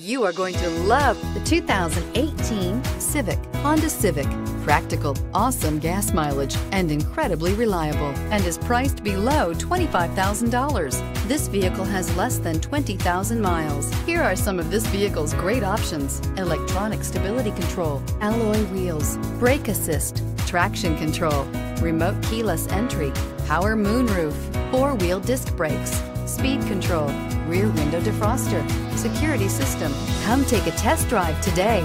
You are going to love the 2018 Civic, Honda Civic. Practical, awesome gas mileage, and incredibly reliable, and is priced below $25,000. This vehicle has less than 20,000 miles. Here are some of this vehicle's great options. Electronic stability control, alloy wheels, brake assist, traction control, remote keyless entry, power moonroof, four-wheel disc brakes, speed control, rear window defroster, security system. Come take a test drive today.